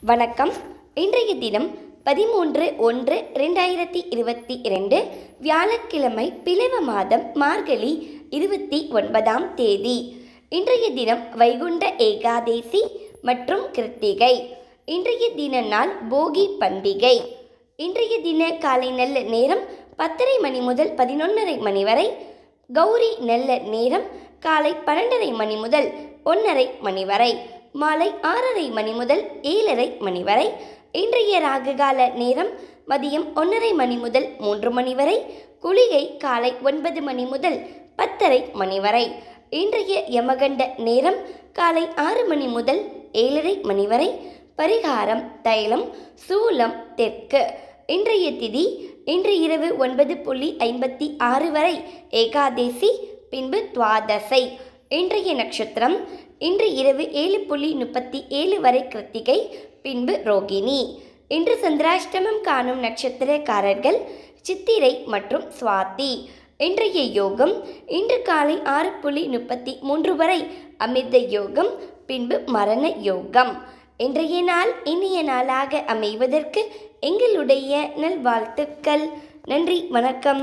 வணக்கம். இன்றைய தினம் பதிமூன்று ஒன்று ரெண்டாயிரத்தி இருபத்தி இரண்டு வியாழக்கிழமை பிளவ மாதம் மார்கழி இருபத்தி ஒன்பதாம் தேதி. இன்றைய தினம் வைகுண்ட ஏகாதேசி மற்றும் கிருத்திகை. இன்றைய தின நாள் போகி பண்டிகை. இன்றைய தின காலை நல்ல நேரம் பத்தரை மணி முதல் பதினொன்றரை மணி வரை கௌரி நல்ல நேரம் காலை பன்னெண்டரை மணி முதல் ஒன்றரை மணி வரை. மாலை ஆறரை மணி முதல் ஏழரை மணி வரை. இன்றைய ராகுகால நேரம் மதியம் ஒன்றரை மணி முதல் மூன்று மணி வரை. குளிகை காலை ஒன்பது மணி முதல் பத்தரை மணி வரை. இன்றைய யமகண்ட நேரம் காலை ஆறு மணி முதல் ஏழரை மணி வரை. பரிகாரம் தைலம் சூலம் தெற்கு. இன்றைய திதி இன்று இரவு ஒன்பது புள்ளி ஐம்பத்தி ஆறு வரை. ஏகாதேசி பின்பு துவாதசை. இன்றைய நட்சத்திரம் இன்று இரவு ஏழு புள்ளி முப்பத்தி ஏழு வரை கிருத்திகை பின்பு ரோகிணி. இன்று சந்திராஷ்டமம் காணும் நட்சத்திரக்காரர்கள் சித்திரை மற்றும் சுவாதி. இன்றைய யோகம் இன்று காலை ஆறு புள்ளி முப்பத்தி மூன்று வரை அமிர்த யோகம் பின்பு மரண யோகம். இன்றைய நாள் இனிய நாளாக அமைவதற்கு எங்களுடைய நல்வாழ்த்துக்கள். நன்றி வணக்கம்.